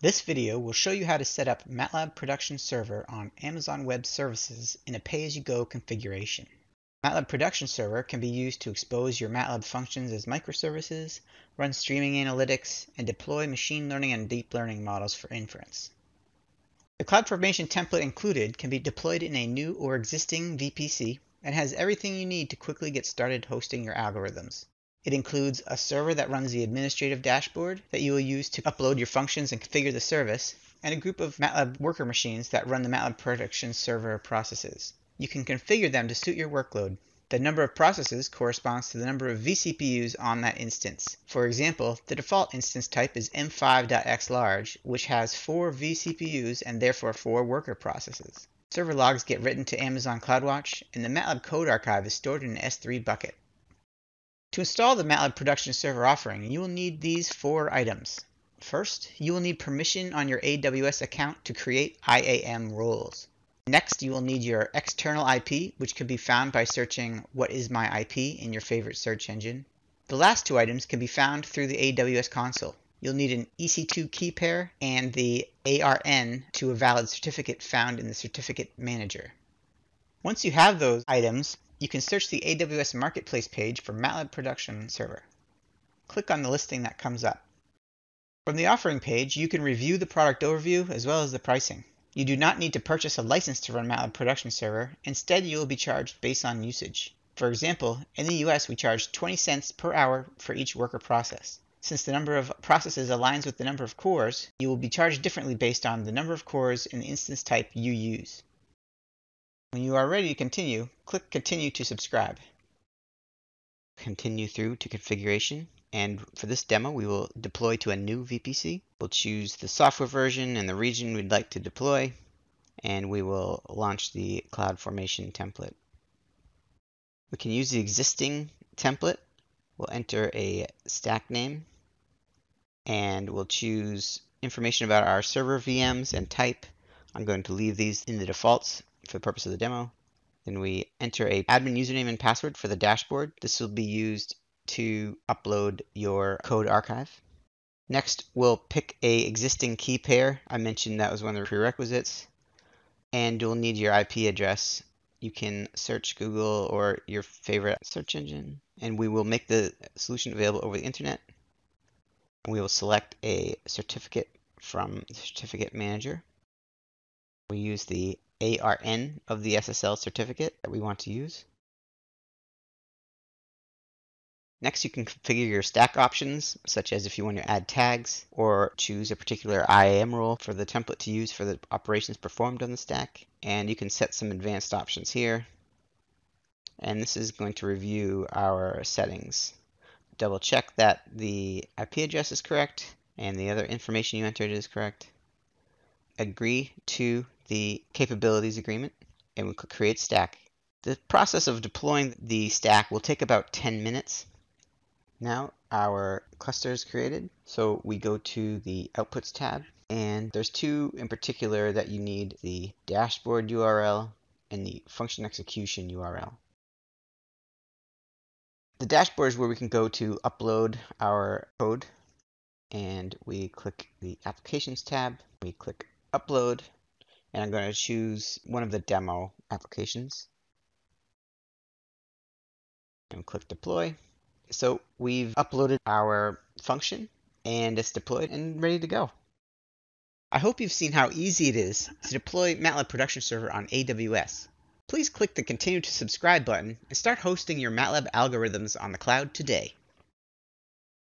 This video will show you how to set up MATLAB Production Server on Amazon Web Services in a pay-as-you-go configuration. MATLAB Production Server can be used to expose your MATLAB functions as microservices, run streaming analytics, and deploy machine learning and deep learning models for inference. The CloudFormation template included can be deployed in a new or existing VPC and has everything you need to quickly get started hosting your algorithms. It includes a server that runs the administrative dashboard that you will use to upload your functions and configure the service, and a group of MATLAB worker machines that run the MATLAB production server processes. You can configure them to suit your workload. The number of processes corresponds to the number of vCPUs on that instance. For example, the default instance type is m5.xlarge, which has 4 vCPUs and therefore 4 worker processes. Server logs get written to Amazon CloudWatch, and the MATLAB code archive is stored in an S3 bucket. To install the MATLAB Production Server offering, you will need these four items. First, you will need permission on your AWS account to create IAM roles. Next, you will need your external IP, which can be found by searching what is my IP in your favorite search engine. The last two items can be found through the AWS console. You'll need an EC2 key pair and the ARN to a valid certificate found in the certificate manager. Once you have those items, you can search the AWS Marketplace page for MATLAB Production Server. Click on the listing that comes up. From the offering page, you can review the product overview as well as the pricing. You do not need to purchase a license to run MATLAB Production Server. Instead, you will be charged based on usage. For example, in the US, we charge 20 cents per hour for each worker process. Since the number of processes aligns with the number of cores, you will be charged differently based on the number of cores and the instance type you use. When you are ready to continue, click Continue to subscribe. Continue through to configuration. And for this demo, we will deploy to a new VPC. We'll choose the software version and the region we'd like to deploy. And we will launch the CloudFormation template. We can use the existing template. We'll enter a stack name. And we'll choose information about our server VMs and type. I'm going to leave these in the defaults for the purpose of the demo. Then we enter a admin username and password for the dashboard. This will be used to upload your code archive. Next, we'll pick a existing key pair. I mentioned that was one of the prerequisites. And you'll need your IP address. You can search Google or your favorite search engine. And we will make the solution available over the internet. And we will select a certificate from the certificate manager. We use the ARN of the SSL certificate that we want to use. Next, you can configure your stack options, such as if you want to add tags or choose a particular IAM role for the template to use for the operations performed on the stack. And you can set some advanced options here. And this is going to review our settings. Double check that the IP address is correct and the other information you entered is correct. Agree to the capabilities agreement and we click create stack. The process of deploying the stack will take about 10 minutes. Now our cluster is created. So we go to the outputs tab and there's two in particular that you need the dashboard URL and the function execution URL. The dashboard is where we can go to upload our code and we click the applications tab. We click upload and I'm going to choose one of the demo applications and click deploy. So we've uploaded our function and it's deployed and ready to go. I hope you've seen how easy it is to deploy MATLAB Production Server on AWS. Please click the continue to subscribe button and start hosting your MATLAB algorithms on the cloud today.